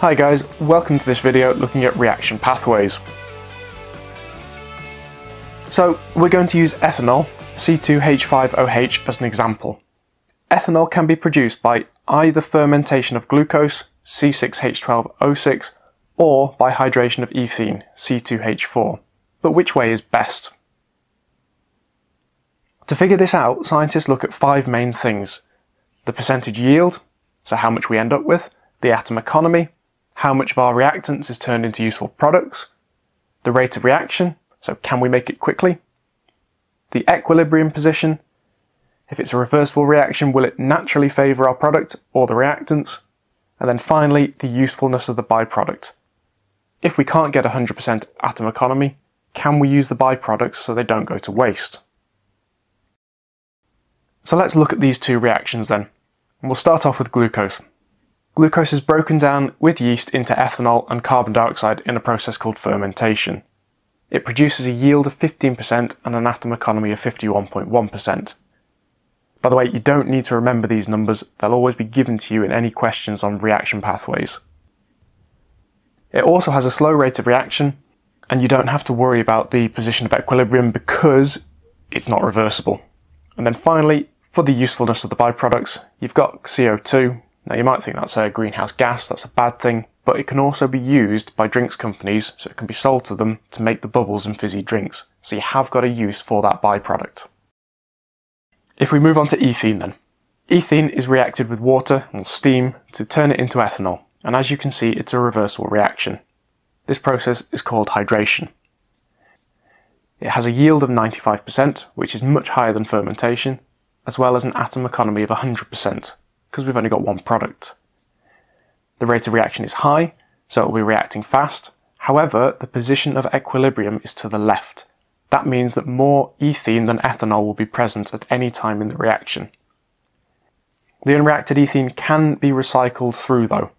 Hi guys, welcome to this video looking at reaction pathways. So we're going to use ethanol, C2H5OH as an example. Ethanol can be produced by either fermentation of glucose, C6H12O6, or by hydration of ethene, C2H4. But which way is best? To figure this out, scientists look at five main things. The percentage yield, so how much we end up with, the atom economy, how much of our reactants is turned into useful products, the rate of reaction, so can we make it quickly, the equilibrium position, if it's a reversible reaction, will it naturally favour our product or the reactants, and then finally, the usefulness of the byproduct. If we can't get 100% atom economy, can we use the byproducts so they don't go to waste? So let's look at these two reactions then. We'll start off with glucose. Glucose is broken down with yeast into ethanol and carbon dioxide in a process called fermentation. It produces a yield of 15% and an atom economy of 51.1%. By the way, you don't need to remember these numbers, they'll always be given to you in any questions on reaction pathways. It also has a slow rate of reaction, and you don't have to worry about the position of equilibrium because it's not reversible. And then finally, for the usefulness of the byproducts, you've got CO2. Now you might think that's a greenhouse gas, that's a bad thing, but it can also be used by drinks companies, so it can be sold to them to make the bubbles in fizzy drinks. So you have got a use for that byproduct. If we move on to ethene then. Ethene is reacted with water and steam to turn it into ethanol, and as you can see it's a reversible reaction. This process is called hydration. It has a yield of 95%, which is much higher than fermentation, as well as an atom economy of 100%, because we've only got one product. The rate of reaction is high, so it will be reacting fast. However, the position of equilibrium is to the left. That means that more ethene than ethanol will be present at any time in the reaction. The unreacted ethene can be recycled through though,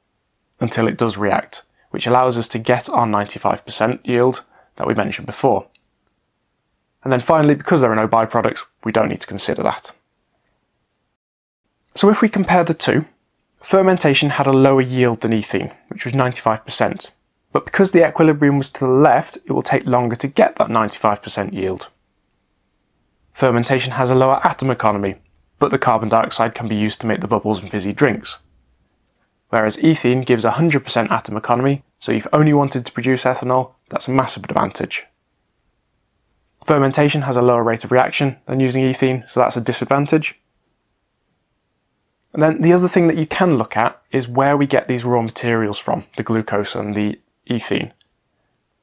until it does react, which allows us to get our 95% yield that we mentioned before. And then finally, because there are no byproducts, we don't need to consider that. So if we compare the two, fermentation had a lower yield than ethene, which was 95%. But because the equilibrium was to the left, it will take longer to get that 95% yield. Fermentation has a lower atom economy, but the carbon dioxide can be used to make the bubbles in fizzy drinks. Whereas ethene gives 100% atom economy, so if you've only wanted to produce ethanol, that's a massive advantage. Fermentation has a lower rate of reaction than using ethene, so that's a disadvantage. And then the other thing that you can look at is where we get these raw materials from, the glucose and the ethene.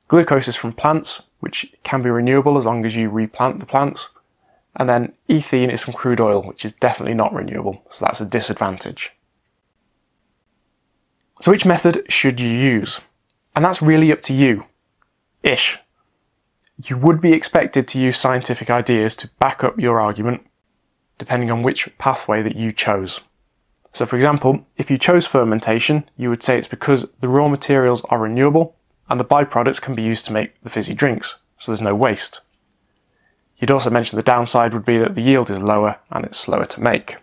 Glucose is from plants, which can be renewable as long as you replant the plants. And then ethene is from crude oil, which is definitely not renewable, so that's a disadvantage. So which method should you use? And that's really up to you. Ish. You would be expected to use scientific ideas to back up your argument, depending on which pathway that you chose. So for example, if you chose fermentation, you would say it's because the raw materials are renewable and the byproducts can be used to make the fizzy drinks, so there's no waste. You'd also mention the downside would be that the yield is lower and it's slower to make.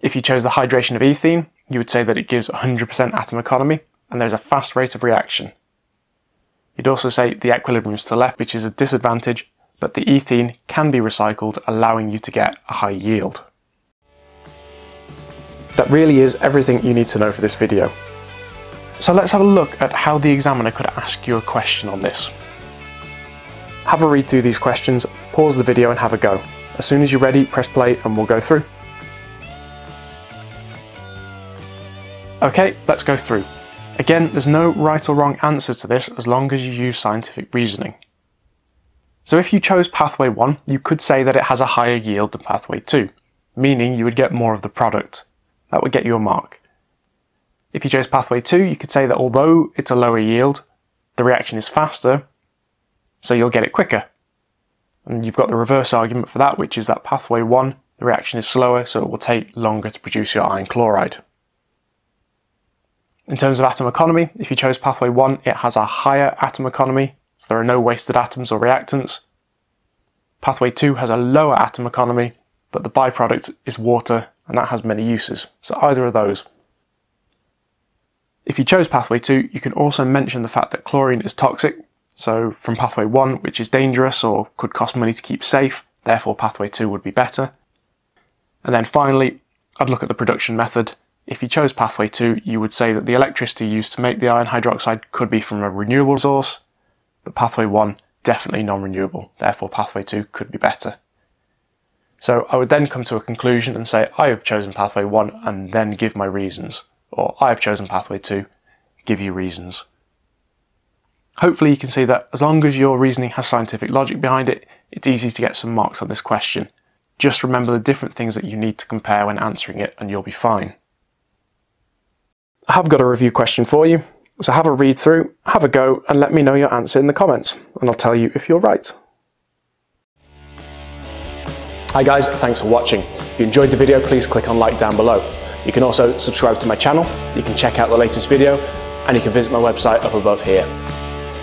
If you chose the hydration of ethene, you would say that it gives 100% atom economy and there's a fast rate of reaction. You'd also say the equilibrium is to the left, which is a disadvantage, but the ethene can be recycled, allowing you to get a high yield. That really is everything you need to know for this video. So let's have a look at how the examiner could ask you a question on this. Have a read through these questions, pause the video and have a go. As soon as you're ready, press play and we'll go through. Okay, let's go through. Again, there's no right or wrong answer to this as long as you use scientific reasoning. So if you chose pathway 1, you could say that it has a higher yield than pathway 2, meaning you would get more of the product. That would get you a mark. If you chose pathway 2, you could say that although it's a lower yield, the reaction is faster, so you'll get it quicker. And you've got the reverse argument for that, which is that pathway 1, the reaction is slower, so it will take longer to produce your iron chloride. In terms of atom economy, if you chose pathway 1, it has a higher atom economy, so there are no wasted atoms or reactants. Pathway 2 has a lower atom economy, but the byproduct is water and that has many uses. So either of those. If you chose pathway 2, you can also mention the fact that chlorine is toxic, so from pathway 1, which is dangerous or could cost money to keep safe, therefore pathway 2 would be better. And then finally, I'd look at the production method. If you chose pathway 2, you would say that the electricity used to make the iron hydroxide could be from a renewable source, but pathway 1 definitely non-renewable, therefore pathway 2 could be better. So I would then come to a conclusion and say I have chosen pathway 1 and then give my reasons, or I have chosen pathway 2, give you reasons. Hopefully you can see that as long as your reasoning has scientific logic behind it, it's easy to get some marks on this question. Just remember the different things that you need to compare when answering it and you'll be fine. I have got a review question for you, so have a read through, have a go, and let me know your answer in the comments, and I'll tell you if you're right. Hi guys, thanks for watching. If you enjoyed the video, please click on like down below. You can also subscribe to my channel, you can check out the latest video, and you can visit my website up above here.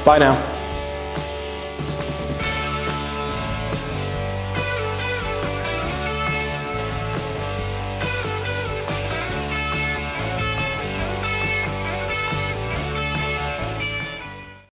Bye now.